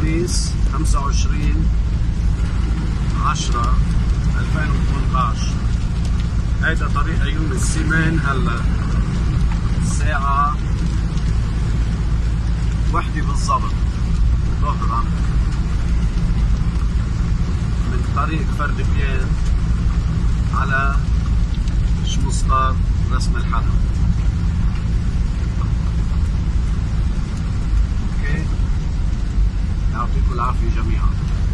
25 10 2018 هيدا طريق عيون السيمان هلا. الساعة وحدة بالضبط. ظهرا من طريق فرد بيان على شمسطار رسم الحرم lá, veja a.